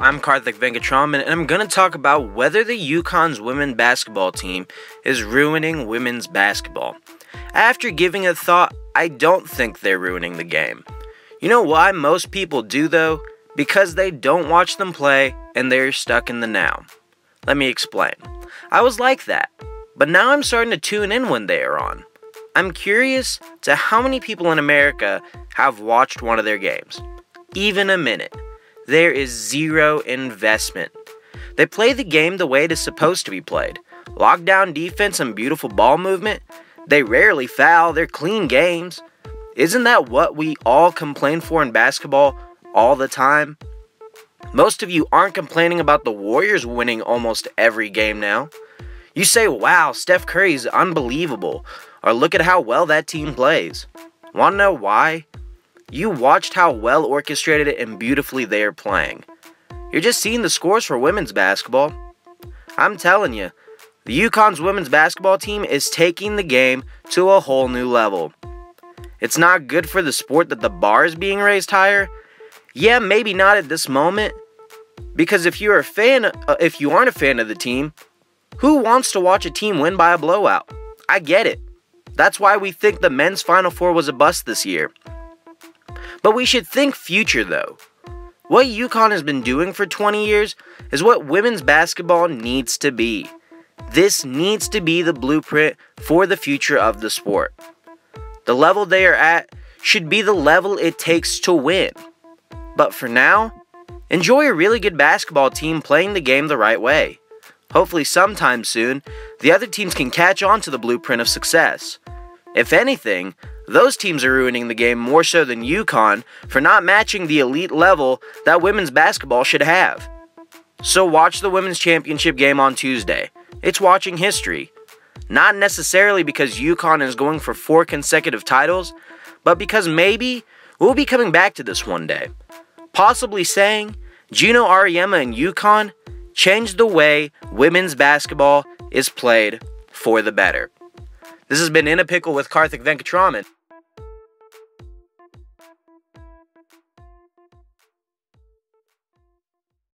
I'm Karthik Venkatraman, and I'm going to talk about whether the UConn's women's basketball team is ruining women's basketball. After giving a thought, I don't think they're ruining the game. You know why most people do, though? Because they don't watch them play and they're stuck in the now. Let me explain. I was like that, but now I'm starting to tune in when they are on. I'm curious to how many people in America have watched one of their games, even a minute there is zero investment. They play the game the way it is supposed to be played lockdown defense and beautiful ball movement. They rarely foul, they're clean games. Isn't that what we all complain for in basketball all the time? Most of you aren't complaining about the Warriors winning almost every game now. You say, wow, Steph Curry's unbelievable, or look at how well that team plays. Wanna know why? You watched how well orchestrated and beautifully they are playing. You're just seeing the scores for women's basketball. I'm telling you, the UConn's women's basketball team is taking the game to a whole new level. It's not good for the sport that the bar is being raised higher. Yeah, maybe not at this moment. Because if you're a fan, uh, if you aren't a fan of the team, who wants to watch a team win by a blowout? I get it. That's why we think the men's Final Four was a bust this year. But we should think future though. What UConn has been doing for 20 years is what women's basketball needs to be. This needs to be the blueprint for the future of the sport. The level they are at should be the level it takes to win. But for now, enjoy a really good basketball team playing the game the right way. Hopefully, sometime soon, the other teams can catch on to the blueprint of success. If anything, those teams are ruining the game more so than UConn for not matching the elite level that women's basketball should have. So watch the women's championship game on Tuesday. It's watching history. Not necessarily because UConn is going for four consecutive titles, but because maybe we'll be coming back to this one day. Possibly saying Geno Auriemma and UConn changed the way women's basketball is played for the better. This has been In a Pickle with Karthik Venkatraman.